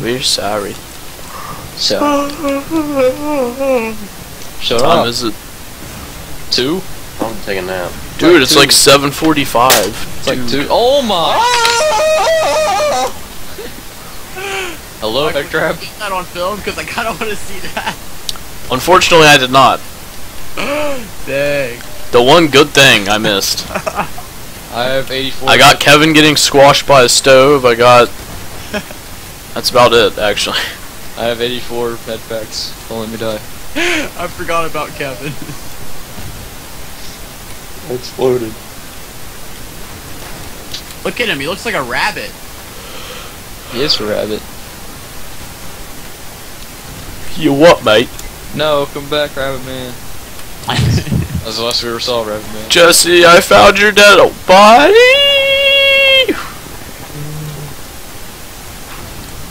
We're sorry. So. Shut Time up. is it? Two? I'm taking a nap. Dude, like it's two. like 7:45. It's like two. Oh my! Hello, head crab. Get that on film because I kind of want to see that. Unfortunately, I did not. Dang. The one good thing I missed. I have 84. I got Kevin getting squashed by a stove. I got. That's about it, actually. I have 84 med packs. Don't let me die. I forgot about Kevin. I exploded. Look at him. He looks like a rabbit. He is a rabbit. You what, mate? No, come back, Rabbit Man. That's the last we ever saw, Rabbit Man. Jesse, I found your dead body.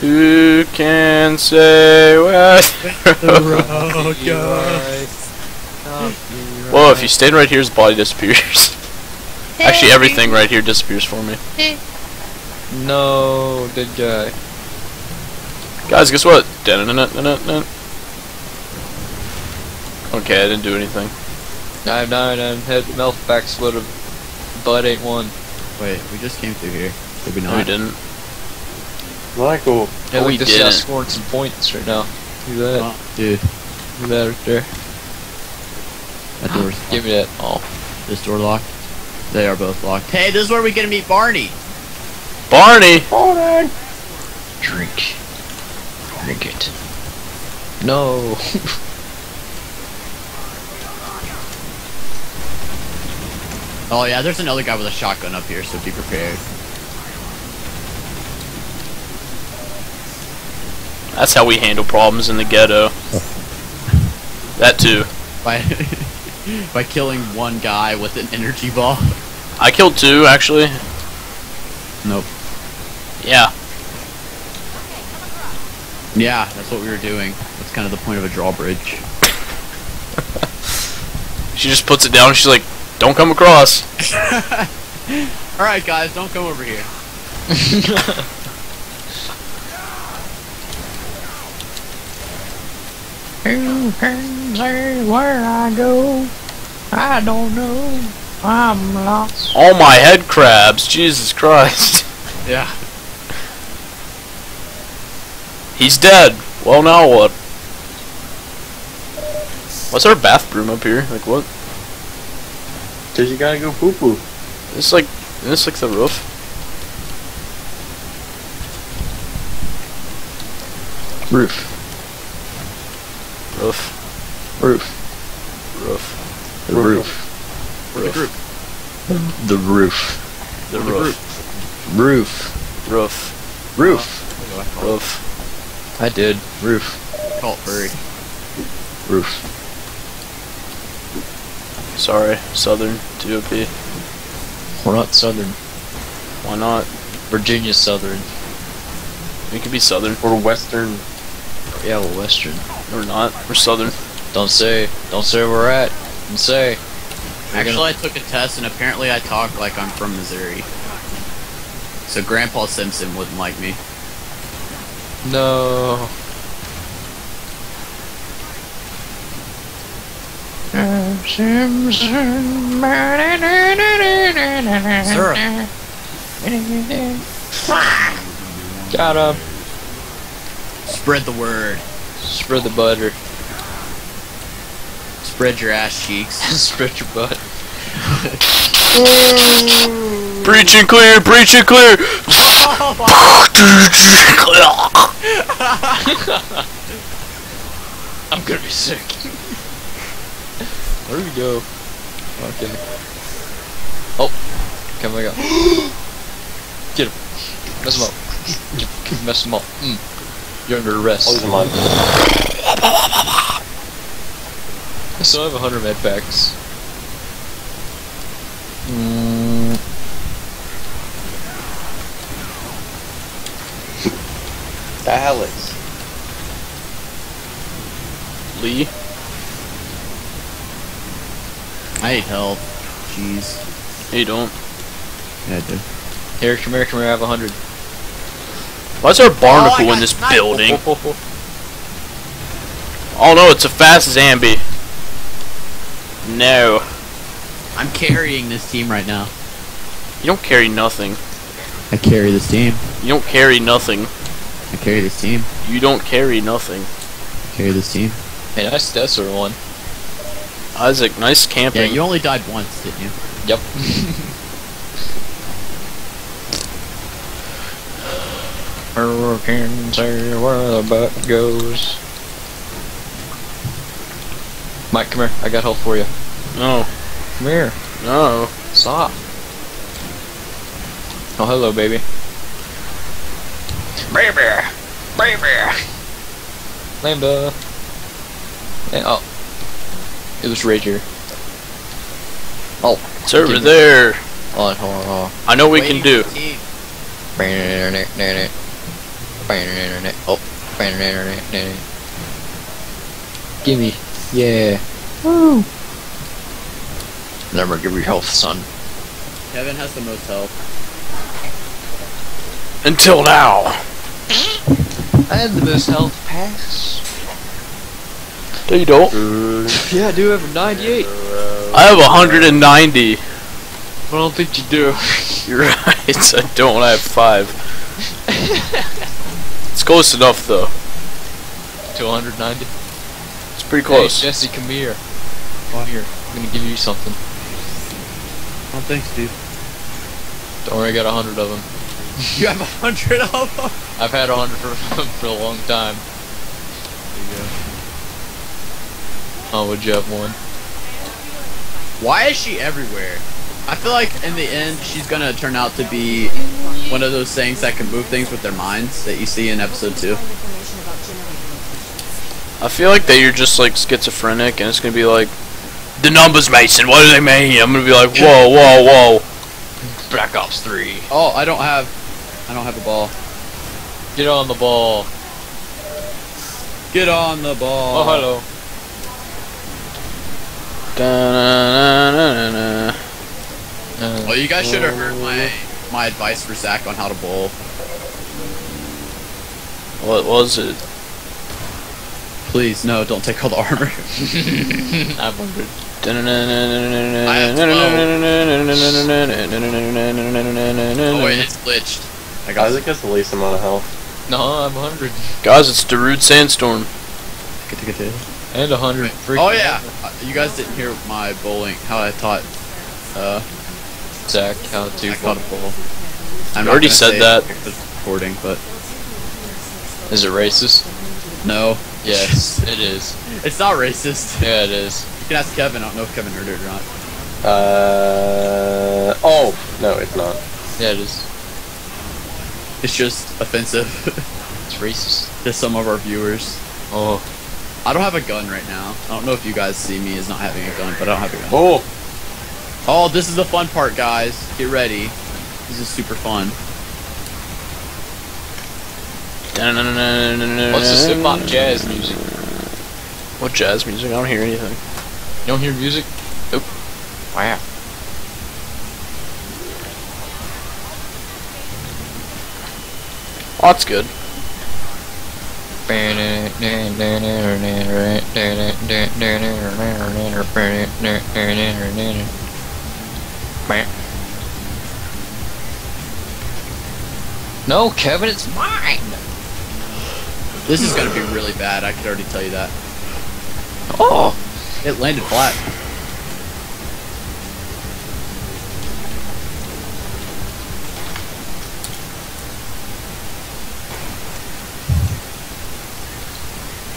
Who can say where? Whoa! If you stand right here, his body disappears. Actually, everything right here disappears for me. No, dead guy. Guys, guess what? Okay, I didn't do anything. I have nine head mouth back split of butt ain't one. Wait, we just came through here. Did we No, we didn't. Michael. Yeah, we just didn't. scoring some points right now. Do that. Oh, dude, Do that right there. that door's Give me that. Oh. This door locked. They are both locked. Hey, this is where we get to meet Barney. Barney. Barney. Drink. Drink it. No. Oh yeah, there's another guy with a shotgun up here, so be prepared. That's how we handle problems in the ghetto. That too. By by killing one guy with an energy ball. I killed two, actually. Nope. Yeah. Yeah, that's what we were doing. That's kind of the point of a drawbridge. She just puts it down and she's like, don't come across. Alright guys, don't come over here. You can say where I go. I don't know. I'm lost. All my head crabs. Jesus Christ. Yeah. He's dead. Well, now what? What's our bathroom up here? Like what? Cause you gotta go poo poo. It's like, it's like the roof. Roof. Roof. Roof. Roof. The roof. The group. The roof. The roof. Roof. Roof. Roof. Oh. Roof. I did. Roof. Call it furry. Roof. Sorry, Southern TOP. We're not Southern. Why not? Virginia Southern. We could be Southern. Or western. Yeah, well, Western. Or not. We're Southern. Don't say. Don't say where we're at. Don't say. We're Actually, gonna- I took a test and apparently I talk like I'm from Missouri. So Grandpa Simpson wouldn't like me. No. Simpson. Sir. Got him. Spread the word. Spread the butter. Spread your ass cheeks. Spread your butt. Breaching clear, breaching clear. I'm gonna be sick. Where do we go? Okay. Oh, come on, go. Get him. Mess him up. Mess him up. Mm. You're under arrest. Poison mine. I still have 100 med packs. Mm, Alex. Lee. I need help. Jeez. Hey, don't. Yeah, I do. here, come here, come here. I have 100. Why is there a barnacle Oh, in this sniped. building? Oh no, it's a fast zombie. No. I'm carrying this team right now. You don't carry nothing. I carry this team. You don't carry nothing. I carry this team. You don't carry nothing. I carry this team. Hey, nice Desert one. Isaac, nice camping. Yeah, camping. you only died once, didn't you? Yep. Who can say where the butt goes? Mike, come here. I got help for you. No, Come here. no. Stop. Oh, hello, baby. Baby! Baby! Lambda! And, oh. It was Rager. Oh. It's over there. Hold on, hold on, hold on. I know what we can do. Team. Oh. Gimme. Yeah. Woo! Never give you health, son. Kevin has the most health. Until now. I have the most health pass. No, you don't. Yeah, I do have 98. I have 190. I don't think you do. You're right. I don't. I have five. It's close enough though. to 190. It's pretty close. Hey, Jesse, come here. Come here. I'm gonna give you something. Oh, thanks, dude. Don't worry, I got a hundred of them. You have a hundred of them. I've had a hundred for, for a long time. Oh, would you have one? Why is she everywhere? I feel like in the end she's gonna turn out to be one of those things that can move things with their minds that you see in episode two. I feel like that you're just like schizophrenic, and it's gonna be like, the numbers, Mason. What do they mean? I'm gonna be like, whoa, whoa, whoa. Black Ops 3. Oh, I don't have, I don't have a ball. Get on the ball. Get on the ball. Oh, hello. Da-na-na-na-na-na. Uh, Well, you guys should have heard my my advice for Zach on how to bowl. What was it? Please, no, don't take all the armor. I'm wondering. oh wait, it's glitched. I got Isaac has the least amount of health. No, I'm 100. Guys, it's Darude Sandstorm. And 100. freaking Oh yeah, uh, you guys didn't hear my bowling. How I taught. Uh, Zach, how to I taught a bowl. I'm You not already said that. recording, but Is it racist? no, Yes, it is. it's not racist. Yeah, it is. You can ask Kevin. I don't know if Kevin heard it or not. Uh oh no, it's not. Yeah, it is. It's just offensive It's racist. to some of our viewers. Oh. I don't have a gun right now. I don't know if you guys see me as not having a gun, but I don't have a gun. Oh, Oh, this is the fun part, guys. Get ready. This is super fun. What's this hip hop jazz music? What jazz music? I don't hear anything. You don't hear music? Nope. Wow. Oh, that's good. No, Kevin, it's mine. This is gonna be really bad. I could already tell you that. Oh, It landed flat.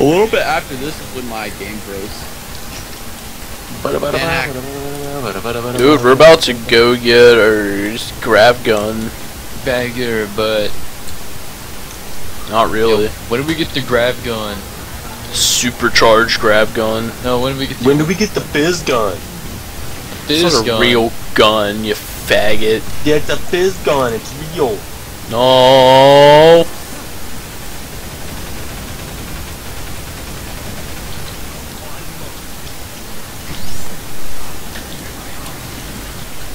A little bit after this is when my game grows. Dude, we're about to go get our grab gun. bag your butt. Not really. Yo, when did we get the grab gun? Supercharged grab gun. No, when did we get the when do we get the fizz gun? fizz It's not a gun? real gun, you faggot. Yeah, it's a fizz gun. It's real. No.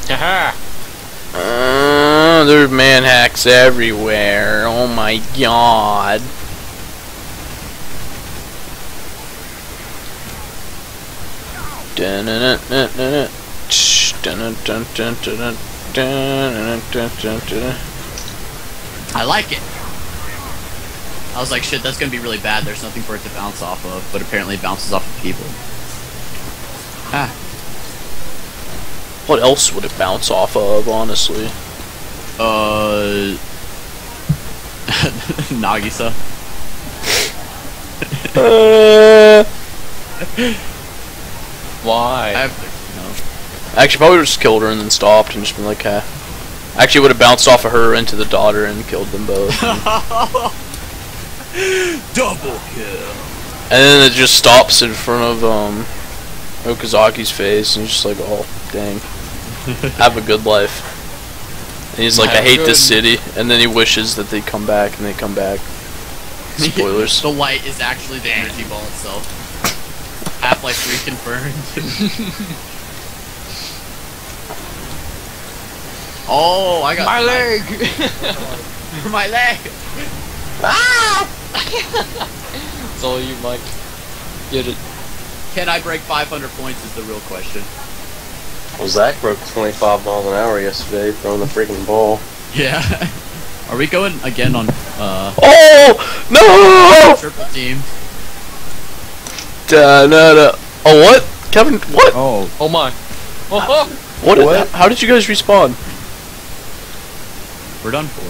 Haha. Uh, they're manhacks It's everywhere. Oh my god. I like it. I was like, shit, that's gonna be really bad. There's nothing for it to bounce off of, but apparently it bounces off of people. Ah, What else would it bounce off of, honestly? Uh, Nagisa. Uh, Why? I have, actually, probably just killed her and then stopped and just been like, eh. Actually, would have bounced off of her into the daughter and killed them both. and Double kill. And then it just stops in front of um Okazaki's face and he's just like, oh, dang. Have a good life. And he's like, I hate good- this city. And then he wishes that they come back and they come back. Spoilers. the light is actually the energy ball itself. Half-Life 3 confirmed. oh, I got My leg! my leg. Ah! That's all you, Mike. Get it. Can I break 500 points is the real question. Well, Zach broke 25 miles an hour yesterday throwing the freaking ball. Yeah. Are we going again on uh Oh no! triple team? Da, da, da. Oh what? Kevin, what? Oh, Oh my. Oh, oh. What? did- What? How did you guys respawn? we're done for.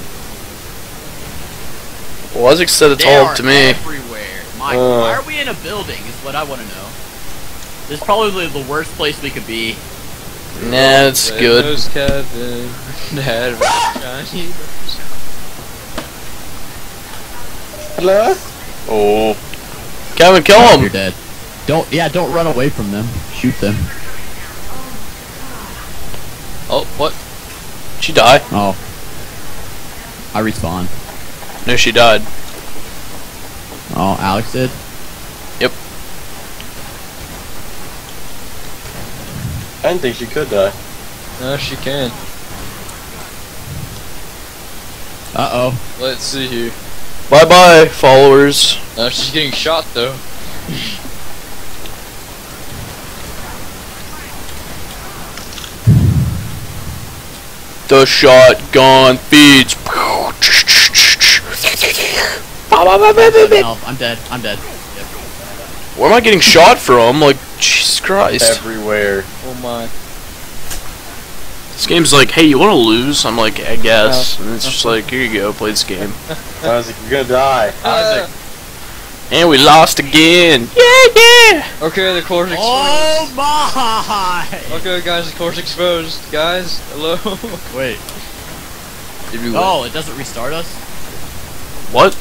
Well, Isaac said it's They all are up to me. everywhere. Mike, Uh. why are we in a building? Is what I want to know. This is probably the worst place we could be. Nah, it's There good. goes Kevin. Had shiny. Hello? Oh. Kevin, kill him! You're dead. Don't. Yeah, don't run away from them. Shoot them. Oh, what? She died. Oh. I respawn. No, she died. Oh, Alex did. I didn't think she could die. No, she can. Uh oh. Let's see here. Bye bye, followers. No, she's getting shot though. The shotgun feeds. No, I'm dead. I'm dead. Yep. Where am I getting shot from? Like, Jesus Christ. Everywhere. Oh my. This game's like, hey, you want to lose? I'm like, I guess. And it's just like, here you go, play this game. I was like, you're gonna die. Uh, Isaac. And we lost again. Yeah, yeah. Okay, the course oh, exposed. Oh my! Okay, guys, the core's exposed. Guys, hello. Wait. Did we Oh, it doesn't restart us? What?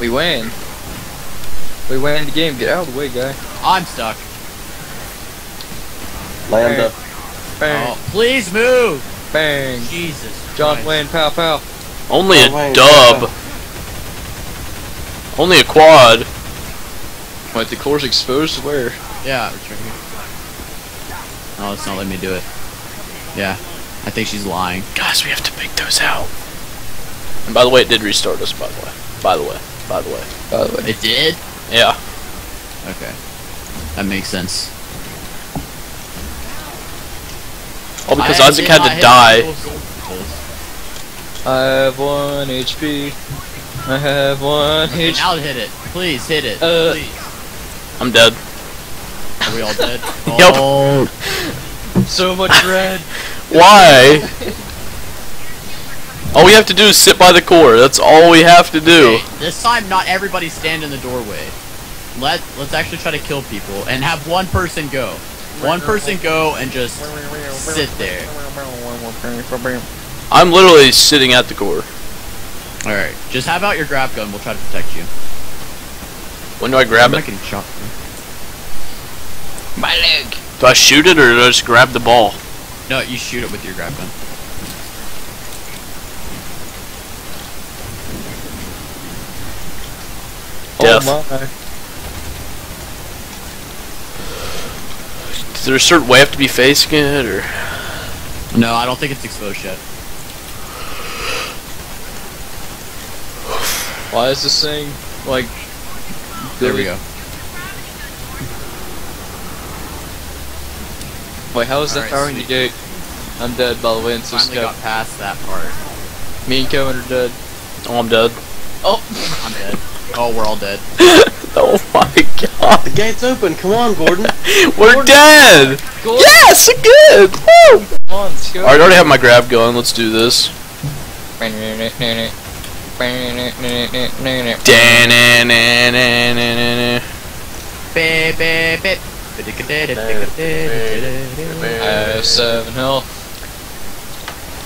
We win. We win the game. Get out of the way, guy. I'm stuck. Lambda. Bang, Oh, please move! bang. Jesus. John Christ. Wayne, pow, pow. Only Oh, a wait, dub. Only a quad. Wait, the core's exposed where? Yeah, it's right here. Oh, it's not letting me do it. Yeah. I think she's lying. Guys, we have to pick those out. And by the way, it did restart us, by the way. By the way. By the way. By the way. It did? Yeah. Okay. That makes sense. All because I Isaac had to die. I have one HP. I have one Okay, HP. now hit it. Please hit it. Uh. Please. I'm dead. Are we all dead? yep. Oh, So much red. Why? all we have to do is sit by the core. That's all we have to do. okay, This time, not everybody stand in the doorway. Let Let's actually try to kill people and have one person go. One person go and just sit there. I'm literally sitting at the core. All right. Just have out your grab gun. We'll try to protect you. When do I grab I'm it? not getting shot. My leg. Do I shoot it or do I just grab the ball? No, you shoot it with your grab gun. Death. Oh my. Is there a certain way I have to be facing it or? No, I don't think it's exposed yet. Why is this thing like? There we go. Wait, how is that Alright, powering the sweet. gate? I'm dead, by the way, and so Finally got past that part. Me and Kevin are dead. Oh, I'm dead. Oh! I'm dead. Oh, we're all dead. Oh my god. The gate's open. Come on, Gordon. We're dead! Go Yes! Good! Woo! on, let's go. Alright, I already have my grab gun. Let's do this. I have seven health.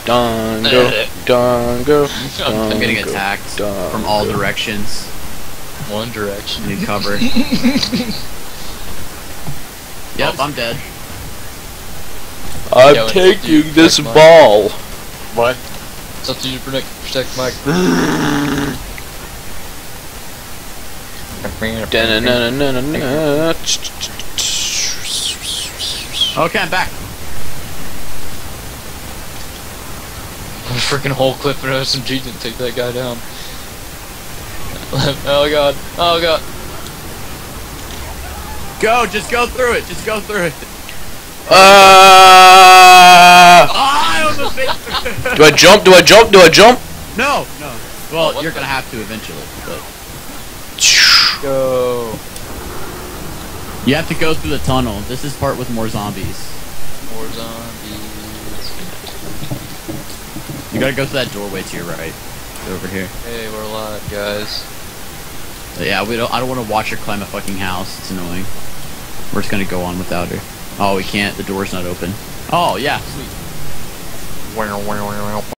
Done, go, done, go. I'm getting attacked done, from all directions. One direction. Need cover. Yep, oh, I'm dead. I'm Yeah, it's you, taking this protect ball. What? It's up to you to protect, protect Mike. Okay, I'm back. freaking whole clip and SMG didn't take that guy down. oh god. Oh god. Go, just go through it. Just go through it. Uh, Ah, I almost made it do I jump? Do I jump? Do I jump? No, no. Well, what you're gonna have to eventually, but Go. you have to go through the tunnel. This is part with more zombies. More zombies. You gotta go through that doorway to your right. Over here. Hey, we're alive, guys. Yeah, we don't. I don't want to watch her climb a fucking house. It's annoying. We're just gonna go on without her. Oh, we can't. The door's not open. Oh yeah, sweet.